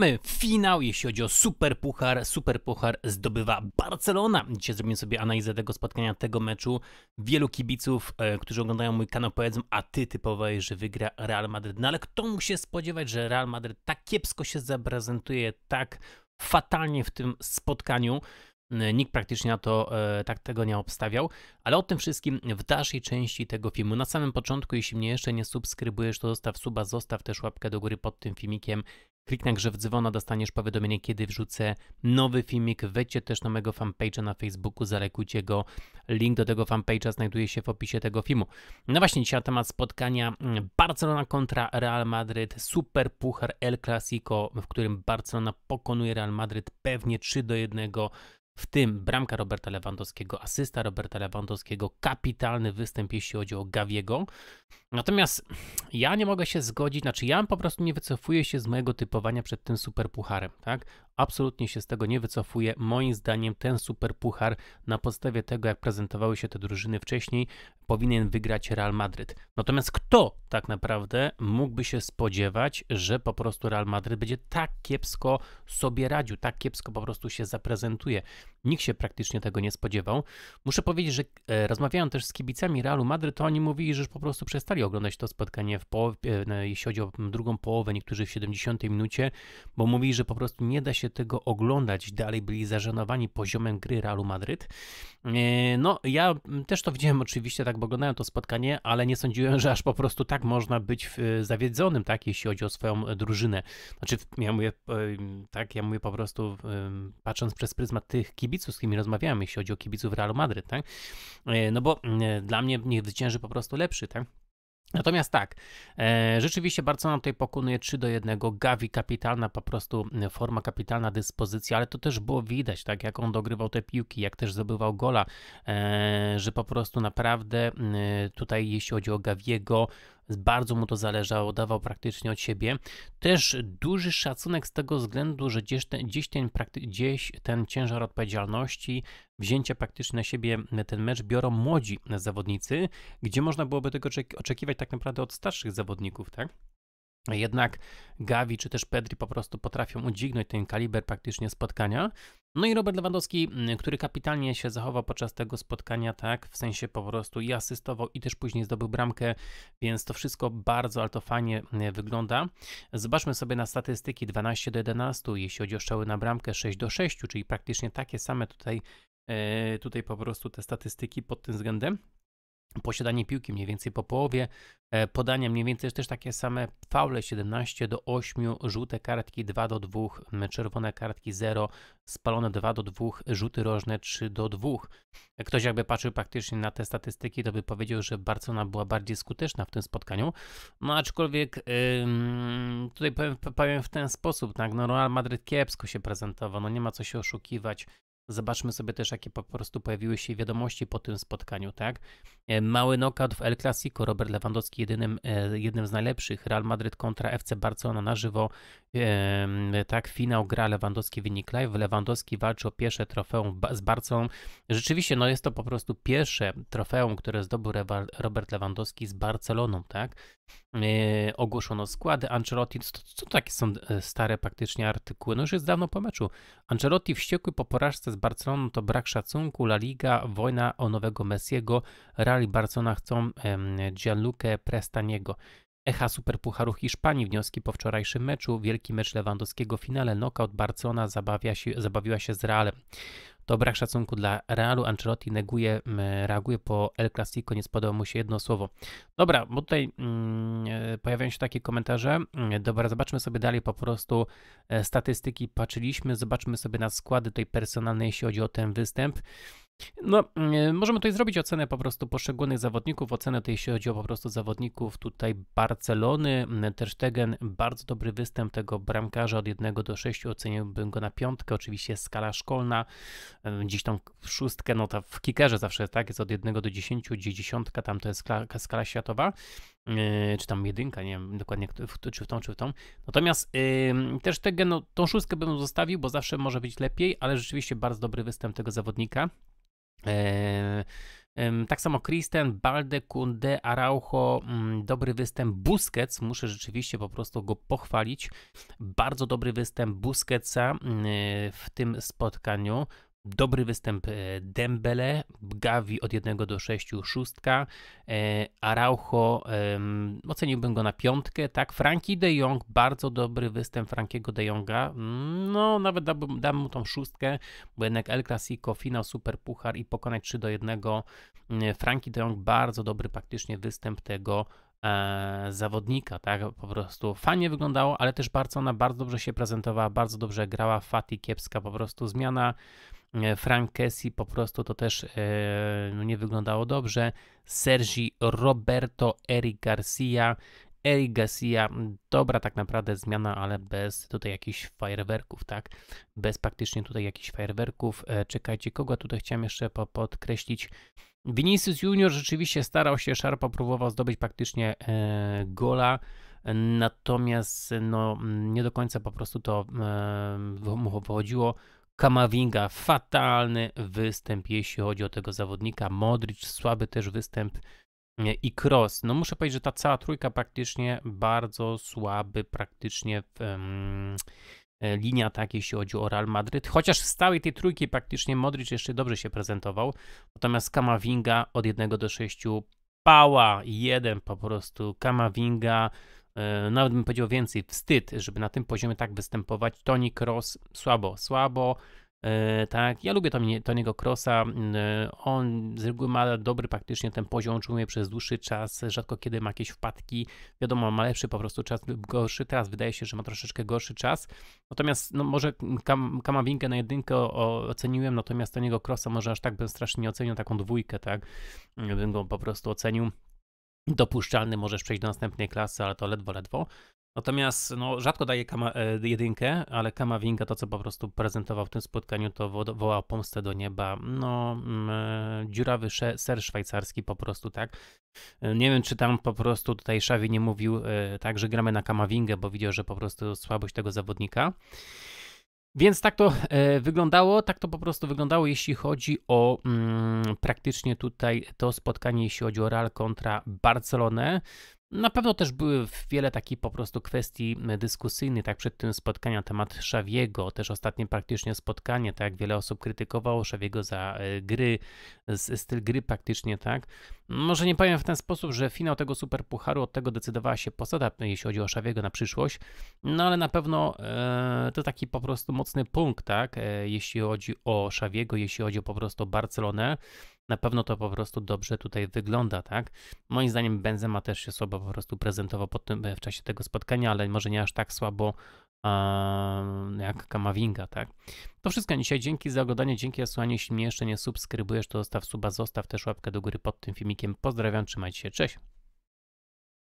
Mamy finał, jeśli chodzi o Super Puchar. Super Puchar zdobywa Barcelona. Dzisiaj zrobimy sobie analizę tego spotkania, tego meczu. Wielu kibiców, e, którzy oglądają mój kanał, powiedzą, a ty typowałeś, że wygra Real Madrid. No ale kto mógł się spodziewać, że Real Madrid tak kiepsko się zaprezentuje, tak fatalnie w tym spotkaniu? E, nikt praktycznie na to e, tak tego nie obstawiał, ale o tym wszystkim w dalszej części tego filmu. Na samym początku, jeśli mnie jeszcze nie subskrybujesz, to zostaw suba, zostaw też łapkę do góry pod tym filmikiem. Kliknij grze w dzwona, dostaniesz powiadomienie, kiedy wrzucę nowy filmik. Wejdźcie też na mojego fanpage'a na Facebooku, zalekujcie go. Link do tego fanpage'a znajduje się w opisie tego filmu. No właśnie, dzisiaj na temat spotkania mm, Barcelona kontra Real Madrid, super puchar El Clasico, w którym Barcelona pokonuje Real Madrid pewnie 3 do 1 w tym bramka Roberta Lewandowskiego, asysta Roberta Lewandowskiego, kapitalny występ, jeśli chodzi o Gawiego. Natomiast ja nie mogę się zgodzić, znaczy ja po prostu nie wycofuję się z mojego typowania przed tym superpucharem, tak? Absolutnie się z tego nie wycofuję. Moim zdaniem ten superpuchar na podstawie tego, jak prezentowały się te drużyny wcześniej, powinien wygrać Real Madryt. Natomiast kto tak naprawdę mógłby się spodziewać, że po prostu Real Madryt będzie tak kiepsko sobie radził, tak kiepsko po prostu się zaprezentuje? Nikt się praktycznie tego nie spodziewał. Muszę powiedzieć, że e, rozmawiałem też z kibicami Realu Madryt, to oni mówili, że już po prostu przestali oglądać to spotkanie w połowie, e, jeśli chodzi o drugą połowę, niektórzy w 70 minucie, bo mówili, że po prostu nie da się tego oglądać. Dalej byli zażenowani poziomem gry Realu Madryt. E, no, ja też to widziałem oczywiście, tak, bo oglądałem to spotkanie, ale nie sądziłem, że aż po prostu tak można być zawiedzonym, tak, jeśli chodzi o swoją drużynę. Znaczy, ja mówię, tak, ja mówię po prostu, patrząc przez pryzmat tych kibiców, z którymi rozmawiałem, jeśli chodzi o kibiców Realu Madryt, tak? E, no bo dla mnie niech zwycięży po prostu lepszy, tak? Natomiast tak, e, rzeczywiście Barcelona tutaj pokonuje 3 do 1. Gavi kapitalna, po prostu forma kapitalna dyspozycja, ale to też było widać, tak, jak on dogrywał te piłki, jak też zdobywał gola, e, że po prostu naprawdę tutaj, jeśli chodzi o Gaviego, bardzo mu to zależało, dawał praktycznie od siebie. Też duży szacunek z tego względu, że gdzieś ten, gdzieś ten, gdzieś ten ciężar odpowiedzialności, wzięcia praktycznie na siebie ten mecz biorą młodzi zawodnicy, gdzie można byłoby tego oczekiwać tak naprawdę od starszych zawodników, tak? Jednak Gavi czy też Pedri po prostu potrafią udźwignąć ten kaliber praktycznie spotkania. No i Robert Lewandowski, mm, który kapitalnie się zachował podczas tego spotkania, tak, w sensie po prostu i asystował i też później zdobył bramkę, więc to wszystko bardzo, ale to fajnie mm, wygląda. Zobaczmy sobie na statystyki 12 do 11, jeśli chodzi o strzały na bramkę 6 do 6, czyli praktycznie takie same tutaj, e, tutaj po prostu te statystyki pod tym względem posiadanie piłki mniej więcej po połowie, e, podania mniej więcej też takie same, faule 17 do 8, żółte kartki 2 do 2, czerwone kartki 0, spalone 2 do 2, rzuty rożne 3 do 2. Ktoś jakby patrzył praktycznie na te statystyki, to by powiedział, że Barcelona była bardziej skuteczna w tym spotkaniu, no aczkolwiek tutaj powiem, powiem, w ten sposób, tak, no Real Madrid kiepsko się prezentował, no nie ma co się oszukiwać, Zobaczmy sobie też, jakie po prostu pojawiły się wiadomości po tym spotkaniu, tak? E, mały knockout w El Clasico, Robert Lewandowski jedynym, e, jednym z najlepszych, Real Madrid kontra FC Barcelona na żywo, tak, finał gra Lewandowski wynik live, Lewandowski walczy o pierwsze trofeum z Barceloną. Rzeczywiście, no jest to po prostu pierwsze trofeum, które zdobył Robert Lewandowski z Barceloną, tak? E, ogłoszono składy, Ancelotti, co, co takie są stare praktycznie artykuły, no już jest dawno po meczu. Ancelotti wściekły po porażce z Barceloną to brak szacunku, La Liga, wojna o nowego Messiego, Real i Barcelona chcą Gianluca Prestaniego. Echa Superpucharu Hiszpanii, wnioski po wczorajszym meczu, wielki mecz Lewandowskiego, finale, knockout Barcelona zabawia się, zabawiła się z Realem. To brak szacunku dla Realu. Ancelotti neguje, reaguje po El Clasico, nie spodobał mu się jedno słowo. Dobra, bo tutaj mm, e, pojawiają się takie komentarze. Mm, dobra, zobaczmy sobie dalej po prostu e, statystyki. Patrzyliśmy, zobaczmy sobie na składy tej personalnej, jeśli chodzi o ten występ. No, mm, możemy tutaj zrobić ocenę po prostu poszczególnych zawodników, ocenę tej, jeśli chodzi o po prostu zawodników tutaj Barcelony, mm, Ter Stegen, bardzo dobry występ tego bramkarza od 1 do 6, oceniłbym go na piątkę, oczywiście skala szkolna, dziś tą szóstkę, no to w kickerze zawsze tak, jest od 1 do 10, gdzie dziesiątka tam to jest skala, skala światowa, yy, czy tam jedynka, nie wiem dokładnie czy w tą, czy w tą. Natomiast yy, też no, tą szóstkę bym zostawił, bo zawsze może być lepiej, ale rzeczywiście bardzo dobry występ tego zawodnika. E, Tak samo Kristen, Balde, Kunde, Araujo, mm, dobry występ. Busquets, muszę rzeczywiście po prostu go pochwalić. Bardzo dobry występ Busquetsa mm, w tym spotkaniu. Dobry występ e, Dembele, Gavi od 1 do 6, szóstka, e, Araujo oceniłbym go na piątkę, tak, Frankie de Jong, bardzo dobry występ Frankiego de Jonga, no nawet dam, dam mu tą szóstkę, bo jednak El Clasico, finał Super Puchar i pokonać 3 do 1, Frankie de Jong, bardzo dobry praktycznie występ tego e, zawodnika, tak, po prostu fajnie wyglądało, ale też bardzo ona bardzo dobrze się prezentowała, bardzo dobrze grała, Fati kiepska, po prostu zmiana E, Frank Kessi po prostu to też e, no nie wyglądało dobrze. Sergi Roberto, Eric Garcia. Eric Garcia, dobra tak naprawdę zmiana, ale bez tutaj jakichś fajerwerków, tak? Bez praktycznie tutaj jakichś fajerwerków. E, czekajcie, kogo tutaj chciałem jeszcze podkreślić. Vinicius Junior rzeczywiście starał się, szarpa próbował zdobyć praktycznie gola, natomiast no, nie do końca po prostu to mu wychodziło. Kamavinga, fatalny występ, jeśli chodzi o tego zawodnika. Modric, słaby też występ i Cross. No muszę powiedzieć, że ta cała trójka praktycznie bardzo słaby, praktycznie w, linia tak, jeśli chodzi o Real Madryt. Chociaż z całej tej trójki praktycznie Modric jeszcze dobrze się prezentował. Natomiast Kamavinga od 1 do 6 pała, jeden po prostu. Kamavinga E, nawet bym powiedział więcej, wstyd, żeby na tym poziomie tak występować. Tony Cross słabo, słabo. E, tak, ja lubię Tony'ego Crossa. E, on z reguły ma dobry praktycznie ten poziom, utrzymuje przez dłuższy czas. Rzadko kiedy ma jakieś wpadki. Wiadomo, ma lepszy po prostu czas, gorszy. Teraz wydaje się, że ma troszeczkę gorszy czas. Natomiast, no może Kam Kamawinkę na jedynkę oceniłem, natomiast Tony'ego Crossa może aż tak bym strasznie nie ocenił, taką dwójkę, tak. Bym go po prostu ocenił dopuszczalny, możesz przejść do następnej klasy, ale to ledwo, ledwo. Natomiast no, rzadko daje kama, e, jedynkę, ale Kamavinga to, co po prostu prezentował w tym spotkaniu, to wo, wołał pomstę do nieba. No, e, dziurawy ser szwajcarski po prostu, tak. E, nie wiem, czy tam po prostu tutaj Szawi nie mówił tak, że gramy na Kamavingę, bo widział, że po prostu słabość tego zawodnika. Więc tak to wyglądało, tak to po prostu wyglądało, jeśli chodzi o mm, praktycznie tutaj to spotkanie, jeśli chodzi o Real kontra Barcelonę. Na pewno też były wiele takich po prostu kwestii dyskusyjnych, tak przed tym spotkania temat Szawiego, też ostatnie praktycznie spotkanie, tak wiele osób krytykowało Szawiego za e, gry, styl gry praktycznie, tak. Może nie powiem w ten sposób, że finał tego Super Pucharu od tego decydowała się posada, jeśli chodzi o Szawiego na przyszłość, no ale na pewno e, to taki po prostu mocny punkt, tak, e, jeśli chodzi o Szawiego, jeśli chodzi o po prostu Barcelonę, na pewno to po prostu dobrze tutaj wygląda, tak? Moim zdaniem Benzema też się słabo po prostu prezentował tym, w czasie tego spotkania, ale może nie aż tak słabo um, jak Kamavinga, tak? To wszystko dzisiaj. Dzięki za oglądanie, dzięki za słuchanie. Jeśli mnie jeszcze nie subskrybujesz, to zostaw suba, zostaw też łapkę do góry pod tym filmikiem. Pozdrawiam, trzymajcie się, cześć!